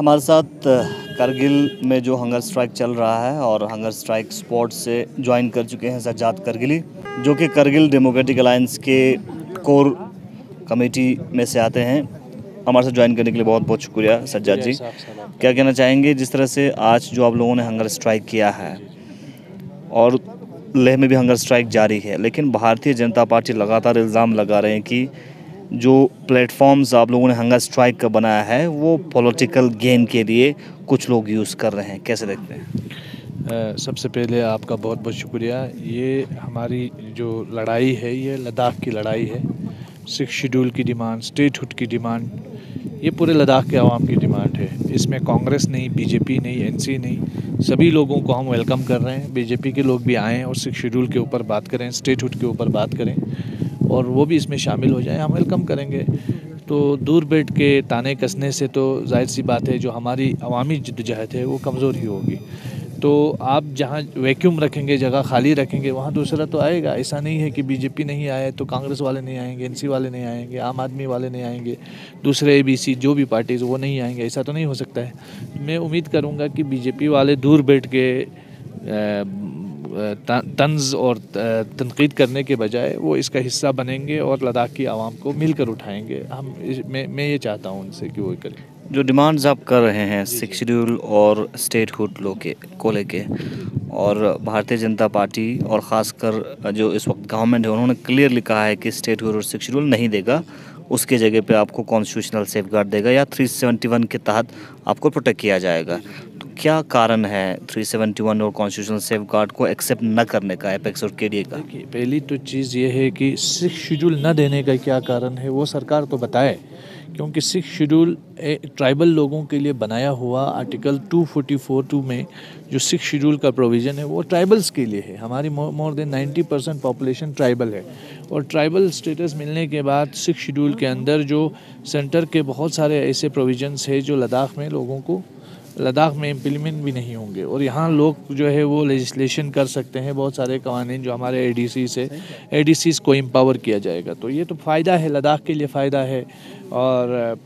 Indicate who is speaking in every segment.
Speaker 1: हमारे साथ करगिल में जो हंगर स्ट्राइक चल रहा है और हंगर स्ट्राइक स्पॉट से ज्वाइन कर चुके हैं सज्जाद करगिली जो कि करगिल डेमोक्रेटिक अलायंस के कोर कमेटी में से आते हैं। हमारे साथ ज्वाइन करने के लिए बहुत बहुत शुक्रिया सज्जाद जी क्या कहना चाहेंगे जिस तरह से आज जो आप लोगों ने हंगर स्ट्राइक किया है? और लेह में भी हंगर स्ट्राइक जारी है लेकिन भारतीय जनता पार्टी लगातार इल्ज़ाम लगा रहे हैं कि जो प्लेटफॉर्म्स आप लोगों ने हंगर स्ट्राइक का बनाया है, वो पॉलिटिकल गेन के लिए कुछ लोग यूज़ कर रहे हैं। कैसे देखते हैं?
Speaker 2: सबसे पहले आपका बहुत बहुत शुक्रिया। ये हमारी जो लड़ाई है, ये लद्दाख की लड़ाई है। सिक्स शेड्यूल की डिमांड स्टेट हुड की डिमांड ये पूरे लद्दाख के आवाम की डिमांड है। इसमें कांग्रेस नहीं बीजेपी नहीं एनसी नहीं, सभी लोगों को हम वेलकम कर रहे हैं। बीजेपी के लोग भी आएँ और सिक्स शेड्यूल के ऊपर बात करें स्टेट हुड के ऊपर बात करें। और वो भी इसमें शामिल हो जाए। हम वेलकम करेंगे। तो दूर बैठ के ताने कसने से तो ज़ाहिर सी बात है, जो हमारी अवामी जद्दोजहद है, वो कमज़ोर ही होगी। तो आप जहाँ वैक्यूम रखेंगे, जगह खाली रखेंगे, वहाँ दूसरा तो आएगा। ऐसा नहीं है कि बीजेपी नहीं आए तो कांग्रेस वाले नहीं आएँगे एनसी वाले नहीं आएँगे, आम आदमी वाले नहीं आएँगे, दूसरे ए जो भी पार्टीज़ वो नहीं आएँगे। ऐसा तो नहीं हो सकता है। मैं उम्मीद करूँगा कि बीजेपी वाले दूर बैठ के तंज और तनकीद करने के बजाय वो इसका हिस्सा बनेंगे और लद्दाख की आवाम को मिलकर उठाएँगे। हम मैं मैं ये चाहता हूँ उनसे कि वो करें।
Speaker 1: जो डिमांड्स आप कर रहे हैं सिक्स शेड्यूल और स्टेट हुड लो के को लेके और भारतीय जनता पार्टी और ख़ासकर जो इस वक्त गवर्नमेंट है उन्होंने क्लियरली कहा है कि स्टेट हुड और सिक्स शेड्यूल नहीं देगा। उसके जगह पे आपको कॉन्स्टिट्यूशनल सेफ़ देगा या 371 के तहत आपको प्रोटेक्ट किया जाएगा। क्या कारण है 371 और कॉन्स्टिट्यूशनल सेफ़ गार्ड को एक्सेप्ट न करने का एपेक्स और के? का
Speaker 2: पहली तो चीज़ ये है कि सिक्स शेड्यूल न देने का क्या कारण है, वो सरकार तो बताए, क्योंकि सिक्स शेड्यूल ट्राइबल लोगों के लिए बनाया हुआ आर्टिकल 244 टू में जो सिक्स शेड्यूल का प्रोविज़न है, वो ट्राइबल्स के लिए है। हमारी more than 90 percent population tribal है। और ट्राइबल स्टेटस मिलने के बाद सिक्स शेड्यूल के अंदर जो सेंटर के बहुत सारे ऐसे प्रोविजंस है जो लद्दाख में लोगों को लद्दाख में इम्प्लीमेंट भी नहीं होंगे। और यहाँ लोग जो है वो लेजिस्लेशन कर सकते हैं बहुत सारे कवानीन जो हमारे ए डी सी से ए डी सीज़ को एम्पावर किया जाएगा। तो ये तो फ़ायदा है, लद्दाख के लिए फ़ायदा है। और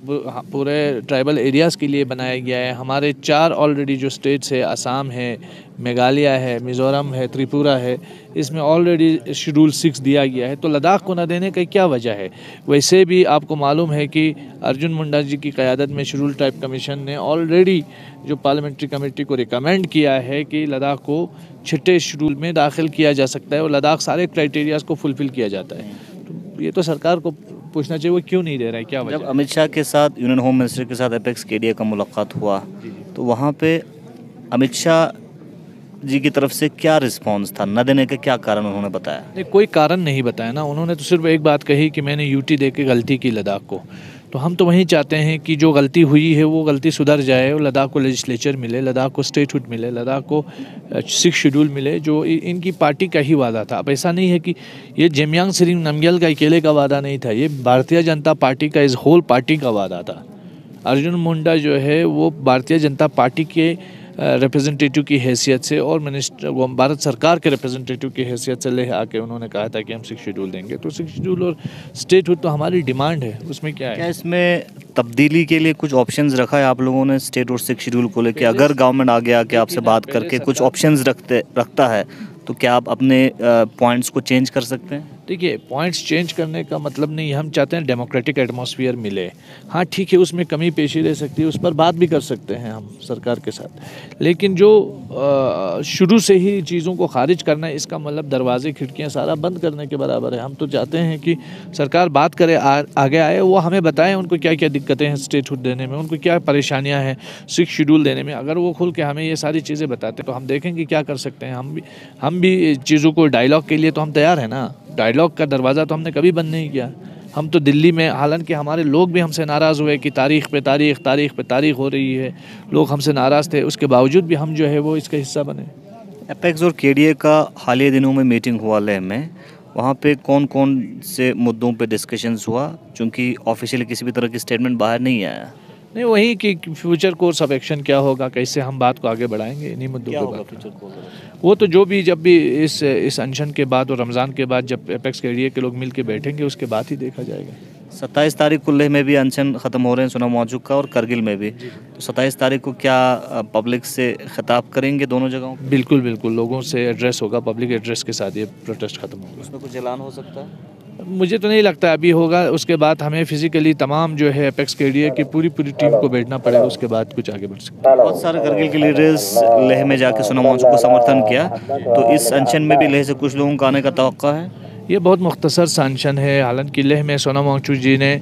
Speaker 2: पूरे ट्राइबल एरियाज़ के लिए बनाया गया है। हमारे चार ऑलरेडी जो स्टेट्स है असम है मेघालय है मिज़ोरम है त्रिपुरा है, इसमें ऑलरेडी शेड्यूल सिक्स दिया गया है। तो लद्दाख को न देने का क्या वजह है? वैसे भी आपको मालूम है कि अर्जुन मुंडा जी की क़्यादत में शेड्यूल टाइप कमीशन ने ऑलरेडी जो पार्लियामेंट्री कमेटी को रिकमेंड किया है कि लद्दाख को छठे शेड्यूल में दाखिल किया जा सकता है और लद्दाख सारे क्राइटेरियाज़ को फुलफ़िल किया जाता है। तो ये तो सरकार को पूछना चाहिए वो क्यों नहीं दे रहा है? क्या
Speaker 1: जब अमित शाह के साथ यूनियन होम मिनिस्टर के साथ अपेक्स के का मुलाकात हुआ तो वहाँ पे अमित शाह जी की तरफ़ से क्या रिस्पांस था? न देने का क्या कारण उन्होंने बताया?
Speaker 2: नहीं कोई कारण नहीं बताया ना। उन्होंने तो सिर्फ़ एक बात कही कि मैंने यूटी दे के गलती की लद्दाख को। तो हम तो वहीं चाहते हैं कि जो गलती हुई है, वो गलती सुधर जाए, और लद्दाख को लेजिस्लेचर मिले, लद्दाख को स्टेटहुड मिले, लद्दाख को सिक्स शेड्यूल मिले, जो इनकी पार्टी का ही वादा था। अब ऐसा नहीं है कि ये जेमयांग सिरिंग नमग्याल का अकेले का वादा नहीं था, ये भारतीय जनता पार्टी का, इस होल पार्टी का वादा था। अर्जुन मुंडा जो है, वो भारतीय जनता पार्टी के रिप्रेजेंटेटिव की हैसियत से और मिनिस्टर भारत सरकार के रिप्रेजेंटेटिव की हैसियत से ले आके उन्होंने कहा था कि हम सिक्स शेड्यूल देंगे। तो सिक्स शेड्यूल और स्टेट हुड तो हमारी डिमांड है उसमें क्या है?
Speaker 1: क्या इसमें तब्दीली के लिए कुछ ऑप्शन रखा है आप लोगों ने स्टेट और सिक्स शेड्यूल को लेकर अगर गवर्नमेंट आगे आके आपसे बात करके कुछ ऑप्शन रखते रखता है तो क्या आप अपने पॉइंट्स को चेंज कर सकते हैं?
Speaker 2: देखिए पॉइंट्स चेंज करने का मतलब नहीं हम चाहते हैं डेमोक्रेटिक एटमॉस्फेयर मिले। हाँ ठीक है उसमें कमी पेशी रह सकती है उस पर बात भी कर सकते हैं हम सरकार के साथ। लेकिन जो शुरू से ही चीज़ों को खारिज करना है इसका मतलब दरवाजे खिड़कियाँ सारा बंद करने के बराबर है। हम तो चाहते हैं कि सरकार बात करे आ, आगे आए वो हमें बताएँ उनको क्या क्या दिक्कतें हैं स्टेटहुड देने में उनको क्या परेशानियाँ हैं सिक्स शेड्यूल देने में। अगर वो खुल के हमें ये सारी चीज़ें बताते तो हम देखेंगे क्या कर सकते हैं। हम भी हम भी चीज़ों को डायलॉग के लिए तो हम तैयार हैं ना। डायलॉग का दरवाज़ा तो हमने कभी बंद नहीं किया। हम तो दिल्ली में, हालाँकि हमारे लोग भी हमसे नाराज़ हुए कि तारीख़ पे तारीख़ तारीख़ पे तारीख़ हो रही है। लोग हमसे नाराज़ थे, उसके बावजूद भी हम जो है वो इसका हिस्सा बने।
Speaker 1: एपेक्स और के का हालिया दिनों में मीटिंग हुआ लेह में। वहाँ पे कौन कौन से मुद्दों पे डिस्कशंस हुआ क्योंकि ऑफिशियली किसी भी तरह की स्टेटमेंट बाहर नहीं आया?
Speaker 2: नहीं वही कि फ्यूचर कोर्स ऑफ़ एक्शन क्या होगा कैसे हम बात को आगे बढ़ाएँगे? इन्हीं मुद्दों
Speaker 1: फ्यूचर कोर्स
Speaker 2: वो तो जो भी जब भी इस इस अनशन के बाद और रमज़ान के बाद जब अपेक्स के एरिए के लोग मिल के बैठेंगे उसके बाद ही देखा जाएगा।
Speaker 1: सत्ताईस तारीख को लेह में भी अनशन ख़त्म हो रहे हैं सुना मौजूद का और करगिल में भी। तो सत्ताईस तारीख को क्या पब्लिक से खिताब करेंगे दोनों जगहों
Speaker 2: बिल्कुल बिल्कुल। लोगों से एड्रेस होगा पब्लिक एड्रेस के साथ ये प्रोटेस्ट ख़त्म होगा।
Speaker 1: उसमें कुछ ऐलान हो सकता है?
Speaker 2: मुझे तो नहीं लगता अभी होगा उसके बाद हमें फिजिकली तमाम जो है अपेक्स के लिए कि पूरी पूरी टीम को बैठना पड़ेगा उसके बाद कुछ आगे बढ़ सकते हैं।
Speaker 1: बहुत सारे करगिल के लीडर्स लेह में जाके सोना मौजूद को समर्थन किया तो इस अनशन में भी लेह से कुछ लोगों का आने का तो है?
Speaker 2: ये बहुत मुख्तसर सानशन है हालाँकि लेह में सोना मांगचू जी ने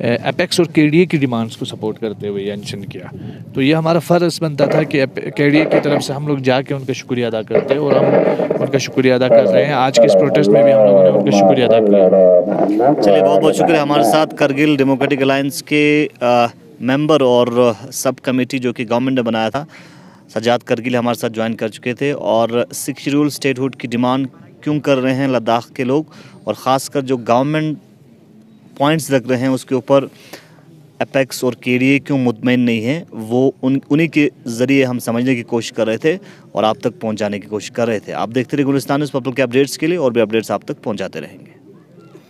Speaker 2: अपेक्स और के की डिमांड्स को सपोर्ट करते हुए अनशन किया। तो ये हमारा फ़र्ज़ बनता था कि के की तरफ़ से हम लोग जाके उनका शुक्रिया अदा करते और हम उनका शुक्रिया अदा कर रहे हैं। आज के इस प्रोटेस्ट में भी हम लोगों ने उनका शुक्रिया अदा किया।
Speaker 1: चलिए बहुत बहुत शुक्रिया हमारे साथ करगिल डेमोक्रेटिक अलायंस के अ, मेंबर और सब कमेटी जो कि गवर्नमेंट ने बनाया था। सजाद करगिल हमारे साथ ज्वाइन कर चुके थे और सिक्स शेड्यूल स्टेटहुड की डिमांड क्यों कर रहे हैं लद्दाख के लोग? और ख़ासकर जो गवर्नमेंट पॉइंट्स लग रहे हैं, उसके ऊपर अपेक्स और के क्यों मुतमिन नहीं है, वो उन, उन्हीं के ज़रिए हम समझने की कोशिश कर रहे थे और आप तक पहुँचाने की कोशिश कर रहे थे। आप देखते रहे गुलिस्तान इस पब्लिक के अपडेट्स के लिए और भी अपडेट्स आप तक पहुंचाते रहेंगे।